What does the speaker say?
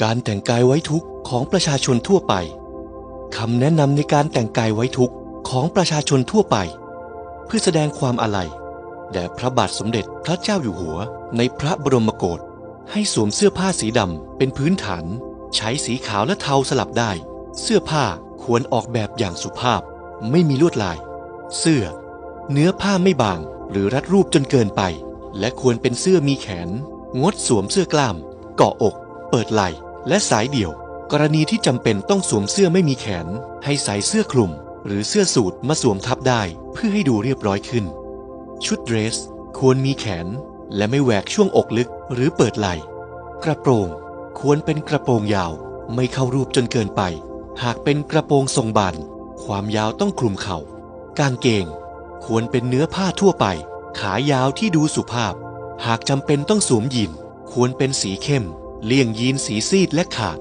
การแต่งกายไว้ทุกข์ของประชาชนทั่วไปคำแนะนำในการแต่งกายไว้ทุกข์ของประชาชนทั่วไป เพื่อแสดงความอาลัยแด่พระบาทสมเด็จพระเจ้าอยู่หัวในพระบรมโกศให้สวมเสื้อผ้าสีดำเป็นพื้นฐาน ใช้สีขาวและเทาสลับได้ เสื้อผ้าควรออกแบบอย่างสุภาพ ไม่มีลวดลาย เสื้อ เนื้อผ้าไม่บางหรือรัดรูปจนเกินไป และควรเป็นเสื้อมีแขน งดสวมเสื้อกล้ามเกาะอก เปิดไหล่ และสายเดี่ยว กรณีที่จำเป็นต้องสวมเสื้อไม่มีแขน ให้ใส่เสื้อคลุม หรือเสื้อสูทมาสวมทับได้ เพื่อให้ดูเรียบร้อยขึ้น ชุดเดรส ควรมีแขน และไม่แหวกช่วงอกลึกหรือเปิดไหล่ กระโปรง ควรเป็นกระโปรงยาว ไม่เข้ารูปจนเกินไป หากเป็นกระโปรงทรงบานความยาวต้องคลุมเข่ากางเกง ควรเป็นเนื้อผ้าทั่วไป ขายาวที่ดูสุภาพ หากจำเป็นต้องสวมยีน ควรเป็นสีเข้ม เลี่ยงยีนสีซีดและขาด